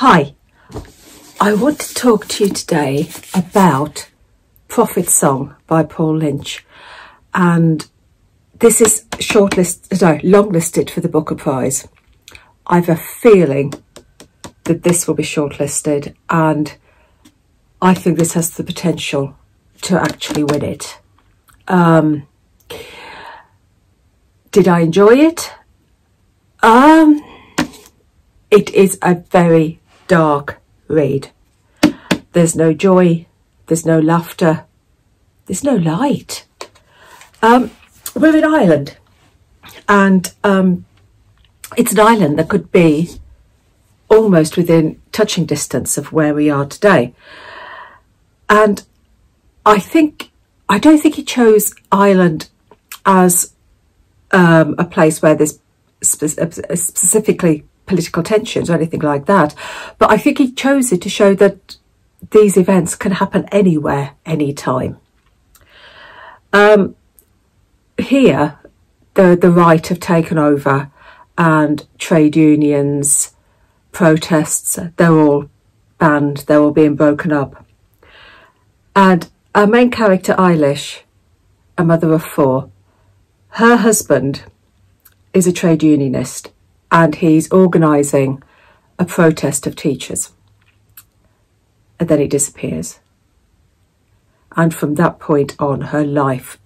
Hi, I want to talk to you today about Prophet Song by Paul Lynch. And this is shortlisted, no, longlisted for the Booker Prize. I've a feeling that this will be shortlisted and I think this has the potential to actually win it. Um, did I enjoy it? Um, it is a very dark read. There's no joy, there's no laughter, there's no light. Um, we're in Ireland, and um, it's an island that could be almost within touching distance of where we are today. And I think, I don't think he chose Ireland as um, a place where there's spe- uh, specifically political tensions or anything like that. But I think he chose it to show that these events can happen anywhere, anytime. Um, here, the, the right have taken over and trade unions, protests, they're all banned, they're all being broken up. And our main character, Eilish, a mother of four, her husband is a trade unionist and he's organising a protest of teachers. And then he disappears. And from that point on, her life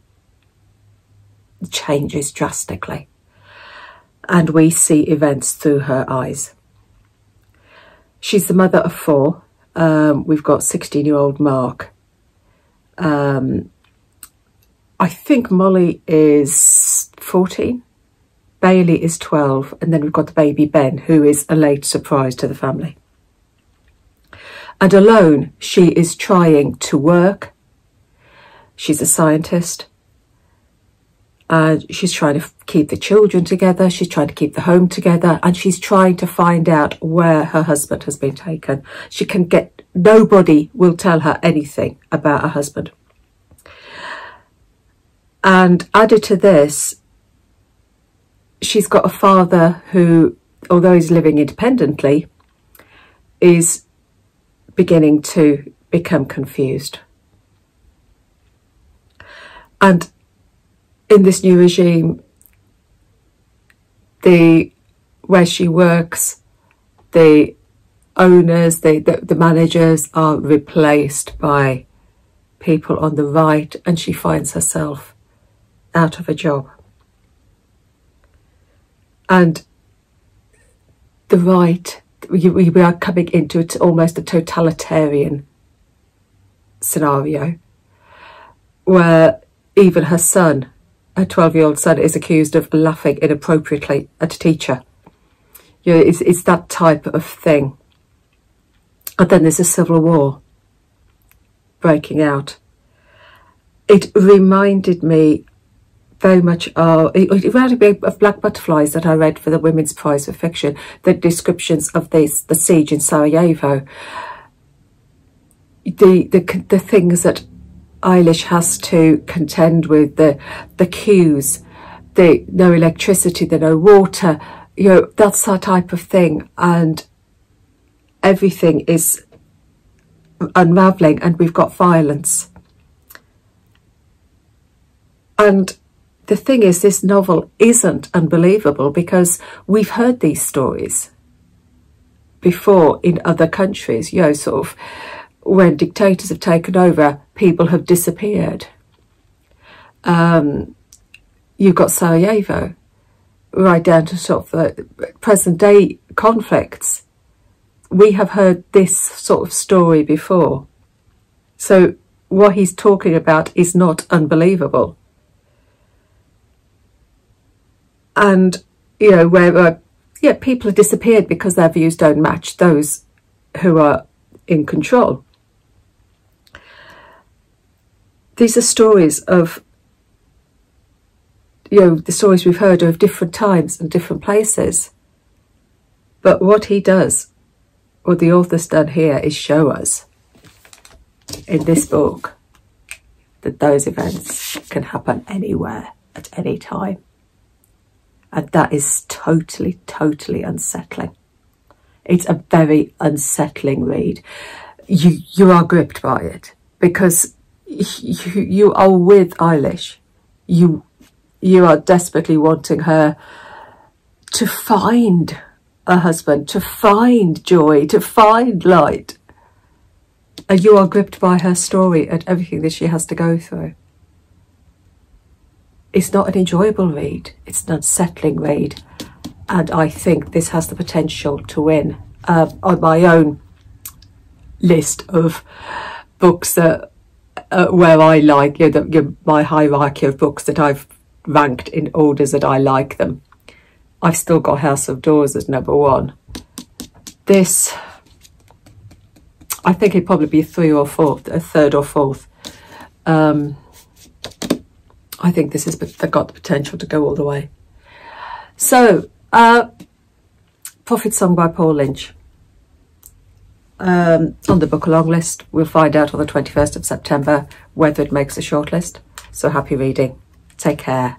changes drastically. And we see events through her eyes. She's the mother of four. Um, we've got 16 year old Mark. Um, I think Molly is 14 Bailey is 12, and then we've got the baby Ben, who is a late surprise to the family. And alone, she is trying to work. She's a scientist. And she's trying to keep the children together. She's trying to keep the home together. And she's trying to find out where her husband has been taken. She can get, nobody will tell her anything about her husband. And added to this, she's got a father who, although he's living independently, is beginning to become confused. And in this new regime, the where she works, the owners, the, the, the managers are replaced by people on the right, and she finds herself out of a job. And the right, we, we are coming into it almost a totalitarian scenario where even her son, her 12 year old son, is accused of laughing inappropriately at a teacher. You know, it's, it's that type of thing. And then there's a civil war breaking out. It reminded me very much uh, it, reminded me of Black Butterflies that I read for the Women's Prize for Fiction, the descriptions of this, the siege in Sarajevo, the, the, the things that Eilish has to contend with, the, the queues, the no electricity, the no water, you know, that's that type of thing. And everything is unraveling and we've got violence. And the thing is, this novel isn't unbelievable because we've heard these stories before in other countries, you know, sort of when dictators have taken over, people have disappeared. Um, you've got Sarajevo, right down to sort of uh, present day conflicts. We have heard this sort of story before. So what he's talking about is not unbelievable. And you know where uh, yeah people have disappeared because their views don't match those who are in control. These are stories of you know the stories we've heard of different times and different places. But what he does, what the author's done here, is show us in this book that those events can happen anywhere at any time. And that is totally, totally unsettling. It's a very unsettling read. You you are gripped by it because you, you are with Eilish. You you are desperately wanting her to find a husband, to find joy, to find light. And you are gripped by her story and everything that she has to go through. It's not an enjoyable read, it's an unsettling read. And I think this has the potential to win. Uh, on my own list of books that uh, where I like you know, the, my hierarchy of books that I've ranked in orders that I like them. I've still got House of Doors as number one. This, I think it'd probably be three or fourth, a third or fourth. Um, I think this has got the potential to go all the way. So, uh, Prophet Song by Paul Lynch. Um, on the Booker long list. We'll find out on the 21st of September whether it makes the shortlist. So happy reading. Take care.